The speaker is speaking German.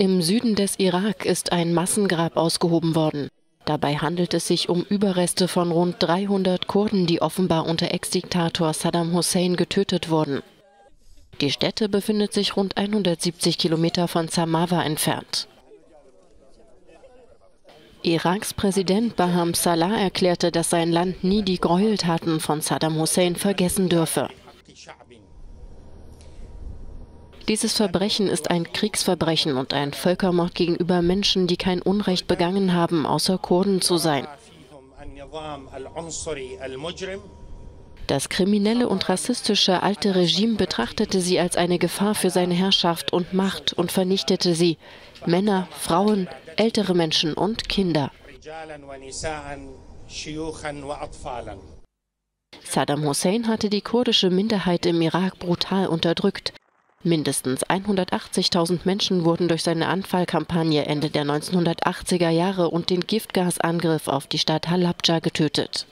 Im Süden des Irak ist ein Massengrab ausgehoben worden. Dabei handelt es sich um Überreste von rund 300 Kurden, die offenbar unter Ex-Diktator Saddam Hussein getötet wurden. Die Stätte befindet sich rund 170 Kilometer von Samawa entfernt. Iraks Präsident Baham Salah erklärte, dass sein Land nie die Gräueltaten von Saddam Hussein vergessen dürfe. Dieses Verbrechen ist ein Kriegsverbrechen und ein Völkermord gegenüber Menschen, die kein Unrecht begangen haben, außer Kurden zu sein. Das kriminelle und rassistische alte Regime betrachtete sie als eine Gefahr für seine Herrschaft und Macht und vernichtete sie. Männer, Frauen, ältere Menschen und Kinder. Saddam Hussein hatte die kurdische Minderheit im Irak brutal unterdrückt. Mindestens 180.000 Menschen wurden durch seine Anfallkampagne Ende der 1980er Jahre und den Giftgasangriff auf die Stadt Halabja getötet